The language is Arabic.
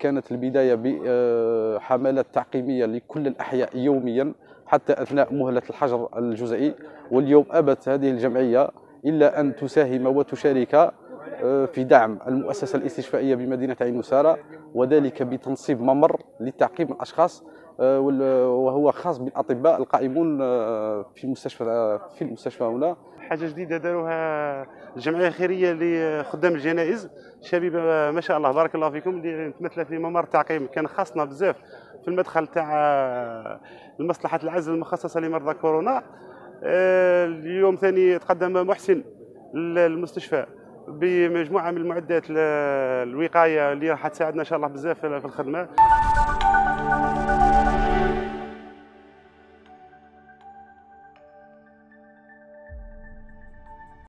كانت البداية بحملات تعقيمية لكل الأحياء يوميا حتى أثناء مهلة الحجر الجزئي واليوم أبت هذه الجمعية إلا أن تساهم وتشارك في دعم المؤسسة الاستشفائية بمدينة عين وسارة وذلك بتنصيب ممر لتعقيم الأشخاص آه، وهو خاص بالأطباء القائمون آه، في المستشفى في المستشفى هنا. حاجة جديدة داروها الجمعية الخيريه لخدام الجنائز. شبيبه ما شاء الله بارك الله فيكم اللي متمثله في ممر التعقيم كان خاصنا بزاف في المدخل تاع المصلحه العزل المخصصة لمرضى كورونا. آه، اليوم ثاني تقدم محسن للمستشفى. بمجموعة من المعدات الوقاية اللي راح تساعدنا إن شاء الله بزاف في الخدمة.